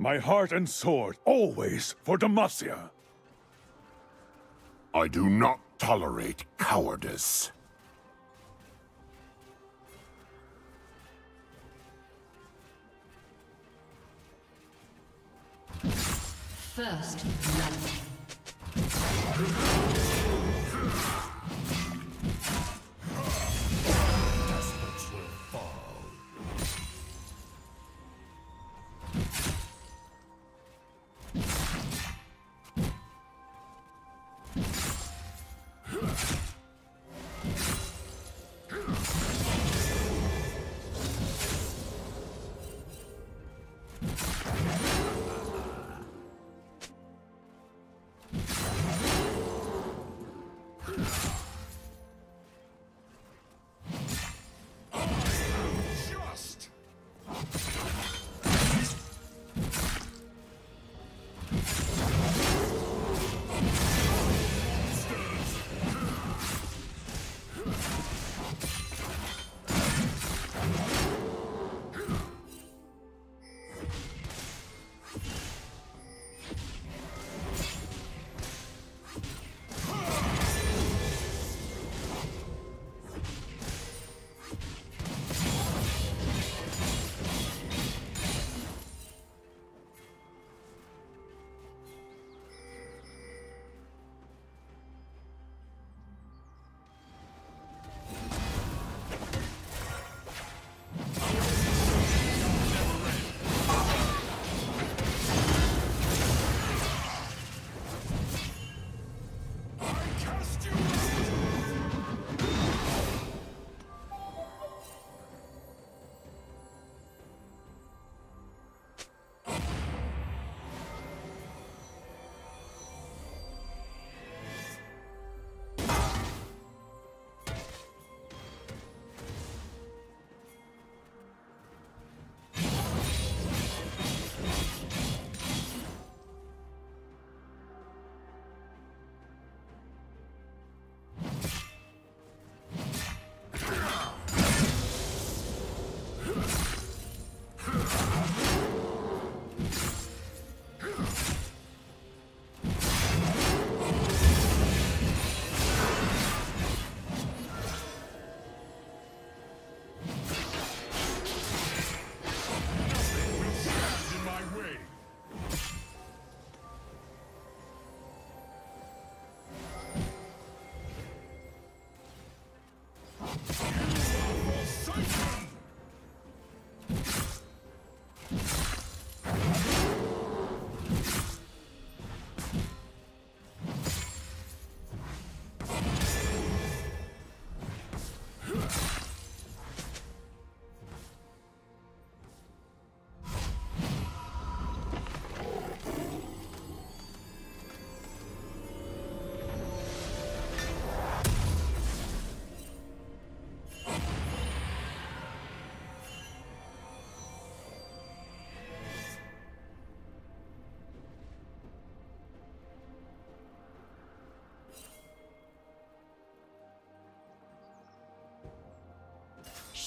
My heart and sword, always for Demacia. I do not tolerate cowardice. First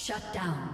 Shut down.